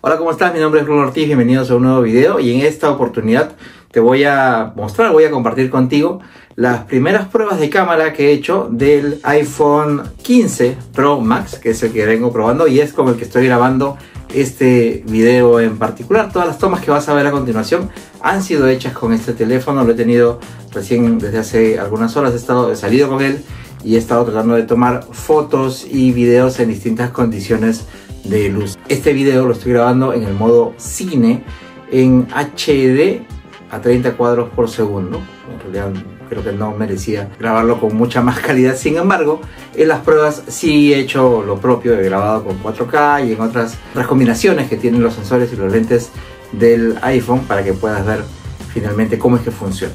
Hola, ¿cómo estás? Mi nombre es Bruno Ortiz, bienvenidos a un nuevo video y en esta oportunidad te voy a mostrar, voy a compartir contigo las primeras pruebas de cámara que he hecho del iPhone 15 Pro Max, que es el que vengo probando y es con el que estoy grabando este video en particular. Todas las tomas que vas a ver a continuación han sido hechas con este teléfono, lo he tenido recién desde hace algunas horas, he, estado, salido con él y he estado tratando de tomar fotos y videos en distintas condiciones de luz. Este video lo estoy grabando en el modo cine en HD a 30 cuadros por segundo. En realidad creo que no merecía grabarlo con mucha más calidad. Sin embargo, en las pruebas sí he hecho lo propio, he grabado con 4K y en otras, otras combinaciones que tienen los sensores y los lentes del iPhone para que puedas ver finalmente cómo es que funciona.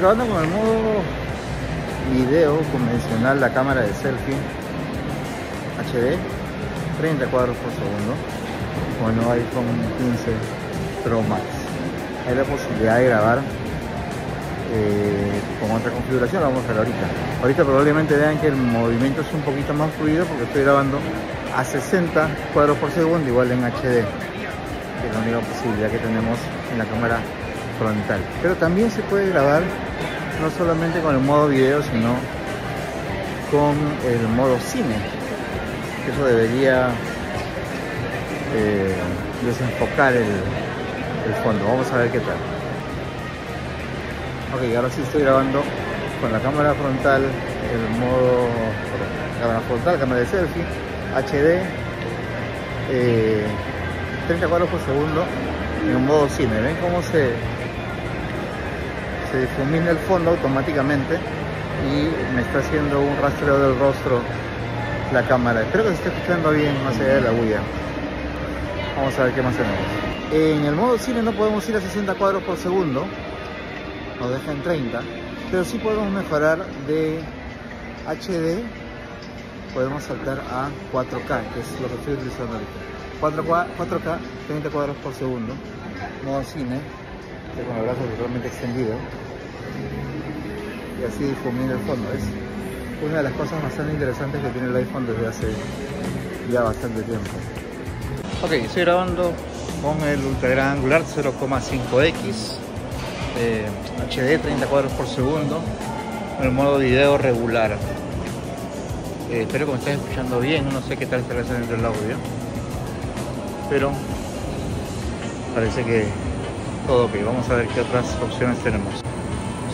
Estoy grabando con el modo video convencional, la cámara de selfie HD, 30 cuadros por segundo, con el iPhone 15 Pro Max. Hay la posibilidad de grabar eh, con otra configuración, vamos a ver ahorita. Ahorita probablemente vean que el movimiento es un poquito más fluido porque estoy grabando a 60 cuadros por segundo, igual en HD, que es la única posibilidad que tenemos en la cámara frontal. Pero también se puede grabar no solamente con el modo video, sino con el modo cine. Eso debería eh, desenfocar el, fondo. Vamos a ver qué tal. Ok, ahora sí estoy grabando con la cámara frontal, el modo cámara frontal, cámara de selfie, HD, eh, 30 cuadros por segundo en un modo cine. ¿Ven cómo se, se difumina el fondo automáticamente y me está haciendo un rastreo del rostro la cámara. Espero que se esté escuchando bien más allá de la bulla. Vamos a ver qué más tenemos. En el modo cine no podemos ir a 60 cuadros por segundo, nos deja en 30, pero sí podemos mejorar de HD, podemos saltar a 4K, que es lo que estoy utilizando ahorita. 4K, 4K 30 cuadros por segundo, modo cine, Con el brazo totalmente extendido y así difumina el fondo. Es una de las cosas bastante interesantes que tiene el iPhone desde hace ya bastante tiempo. Ok, estoy grabando con el ultra gran angular 0,5x eh, HD 30 cuadros por segundo en el modo video regular. Eh, espero que me estén escuchando bien, no sé qué tal está saliendo el audio, pero parece que Vamos a ver qué otras opciones tenemos.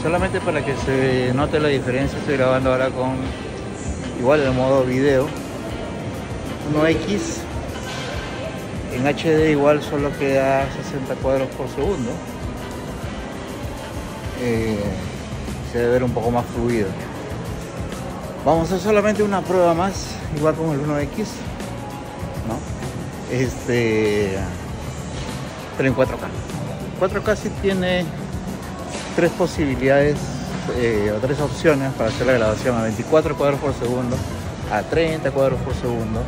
Solamente para que se note la diferencia, estoy grabando ahora con igual el modo video 1X en HD igual solo queda 60 cuadros por segundo eh, se debe ver un poco más fluido vamos a hacer solamente una prueba más igual con el 1X ¿no? este pero en 4K 4K sí tiene tres posibilidades eh, o tres opciones para hacer la grabación a 24 cuadros por segundo, a 30 cuadros por segundo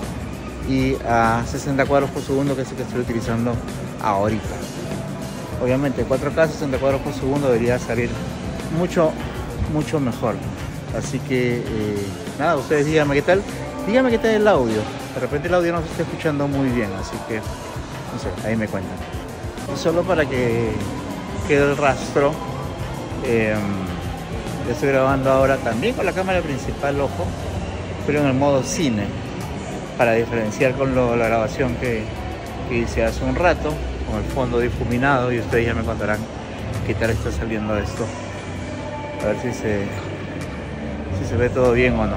y a 60 cuadros por segundo que es el que estoy utilizando ahorita. Obviamente 4K 60 cuadros por segundo debería salir mucho, mucho mejor. Así que, eh, nada, ustedes díganme qué tal. Díganme qué tal el audio. De repente el audio no se está escuchando muy bien, así que, no sé, ahí me cuentan. Solo para que quede el rastro, eh, estoy grabando ahora también con la cámara principal, ojo, pero en el modo cine, para diferenciar con la grabación que, que hice hace un rato, con el fondo difuminado, y ustedes ya me contarán qué tal está saliendo esto. A ver si se, si se ve todo bien o no.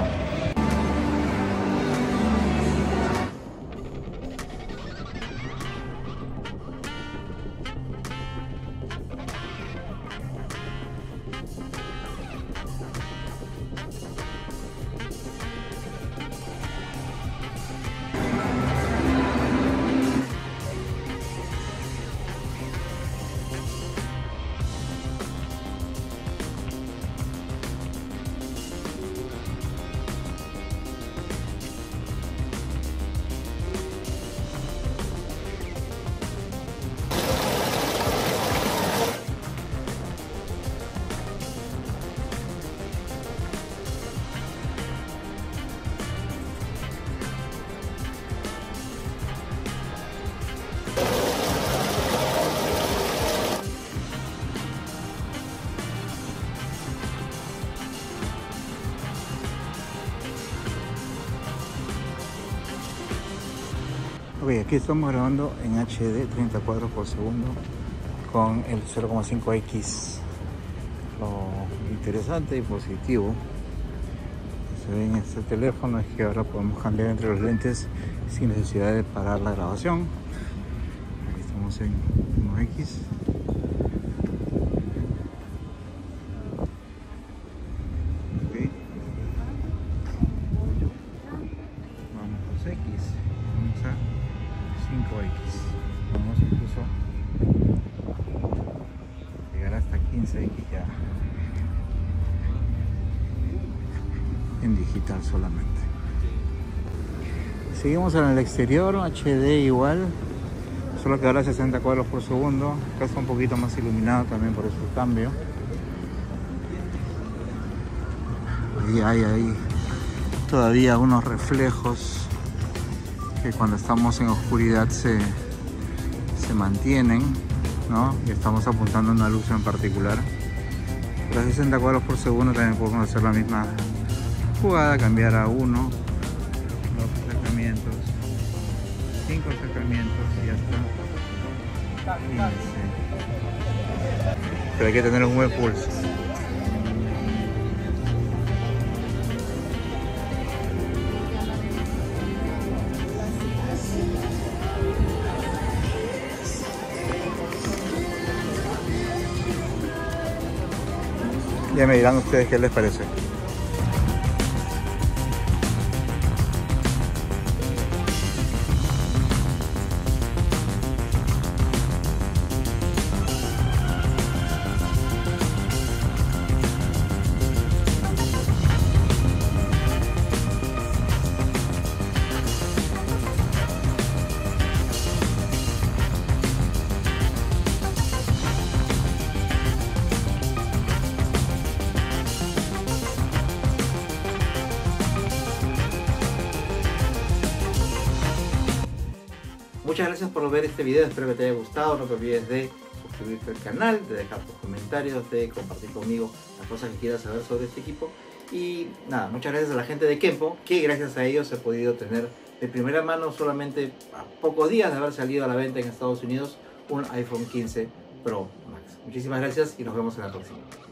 Aquí estamos grabando en HD 30 cuadros por segundo con el 0,5X. Lo interesante y positivo se ve en este teléfono es que ahora podemos cambiar entre los lentes sin necesidad de parar la grabación. Aquí estamos en 1X. En digital solamente. Seguimos en el exterior, HD igual. Solo que ahora 60 cuadros por segundo. Acá un poquito más iluminado también por eso el cambio. Y hay ahí todavía unos reflejos que cuando estamos en oscuridad se, se mantienen, ¿no? Y estamos apuntando a una luz en particular. Los 60 cuadros por segundo también podemos hacer la misma jugada, cambiar a uno, dos acercamientos, cinco acercamientos y ya está. 15. Pero hay que tener un buen pulso. Ya me dirán ustedes qué les parece. Muchas gracias por ver este video, espero que te haya gustado, no te olvides de suscribirte al canal, de dejar tus comentarios, de compartir conmigo las cosas que quieras saber sobre este equipo. Y nada, muchas gracias a la gente de Kempo, que gracias a ellos he podido tener de primera mano solamente a pocos días de haber salido a la venta en Estados Unidos un iPhone 15 Pro Max. Muchísimas gracias y nos vemos en la próxima.